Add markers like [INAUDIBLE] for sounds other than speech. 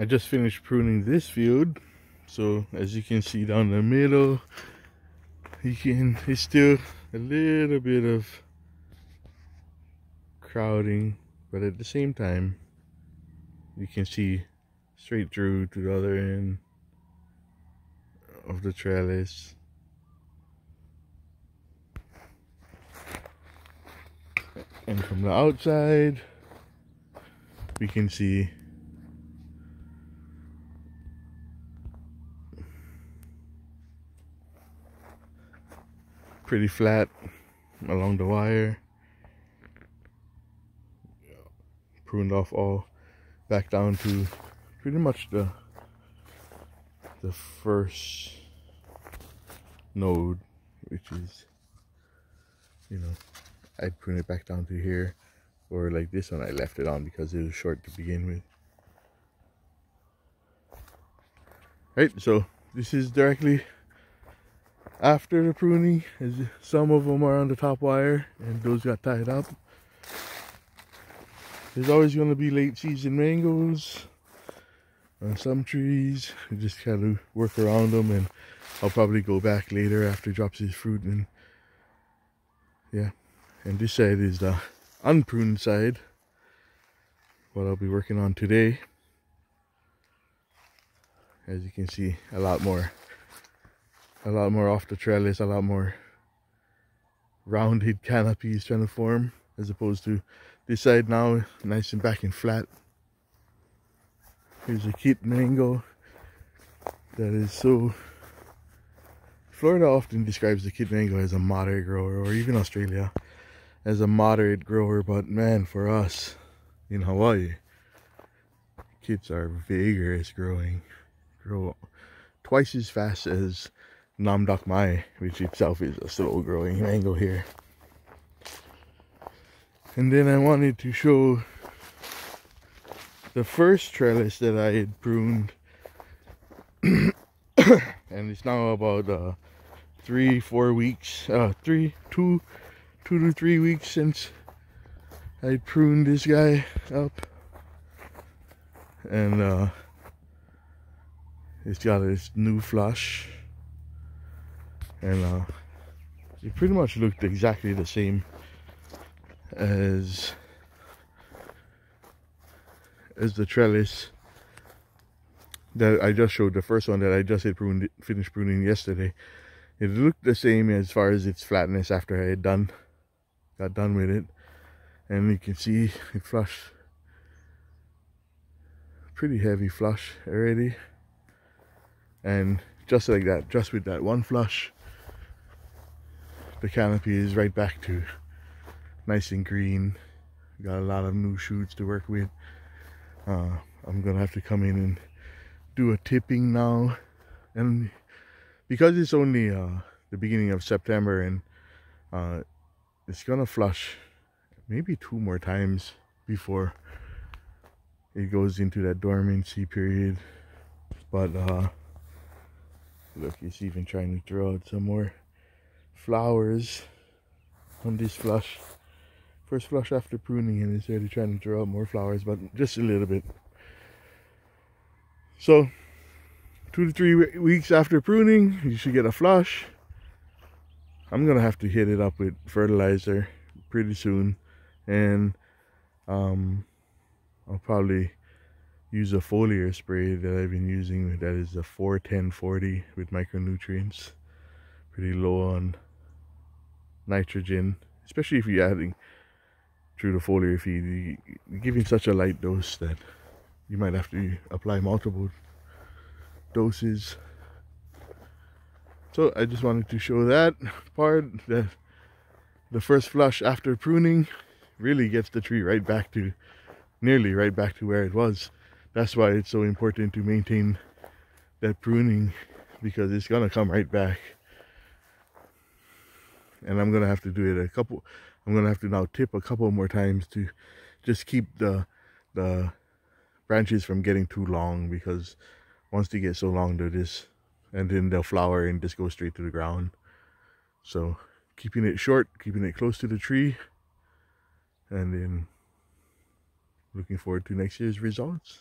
I just finished pruning this field. So as you can see down the middle you can it's still a little bit of crowding but at the same time you can see straight through to the other end of the trellis. And from the outside we can see pretty flat along the wire. Pruned off all back down to pretty much the the first node which is you know I'd prune it back down to here or like this one. I left it on because it was short to begin with. Right so this is directly after the pruning as some of them are on the top wire and those got tied up. There's always going to be late season mangoes on some trees. You just kind of work around them and I'll probably go back later after drops his fruit and yeah. And this side is the unpruned side what I'll be working on today. As you can see a lot more a lot more off the trellis, a lot more rounded canopies trying to form as opposed to this side now nice and back and flat. Here's a Keitt mango that is so Florida often describes the Keitt mango as a moderate grower or even Australia as a moderate grower but man for us in Hawaii Keitts are vigorous growing grow twice as fast as Nam Doc Mai, which itself is a slow growing mango here. And then I wanted to show the first trellis that I had pruned. [COUGHS] and it's now about uh, three, four weeks, uh, three, two, two to three weeks since I pruned this guy up. And uh, it's got its new flush and uh, it pretty much looked exactly the same as as the trellis that I just showed the first one that I just had pruned finished pruning yesterday. It looked the same as far as its flatness after I had done got done with it. And you can see it flush pretty heavy flush already. And just like that just with that one flush the canopy is right back to nice and green. Got a lot of new shoots to work with. Uh, I'm gonna have to come in and do a tipping now. And because it's only uh, the beginning of September and uh, it's gonna flush maybe two more times before it goes into that dormancy period. But uh, look it's even trying to throw out some more flowers on this flush. First flush after pruning and it's already trying to draw out more flowers but just a little bit. So two to three weeks after pruning you should get a flush. I'm gonna have to hit it up with fertilizer pretty soon and um, I'll probably use a foliar spray that I've been using that is a 41040 with micronutrients pretty low on nitrogen, especially if you're adding through the foliar feed, you're giving such a light dose that you might have to apply multiple doses. So I just wanted to show that part that the first flush after pruning really gets the tree right back to nearly right back to where it was. That's why it's so important to maintain that pruning because it's gonna come right back and I'm gonna have to do it a couple I'm gonna have to now tip a couple more times to just keep the the branches from getting too long because once they get so long they're just and then they'll flower and just go straight to the ground. So keeping it short keeping it close to the tree and then looking forward to next year's results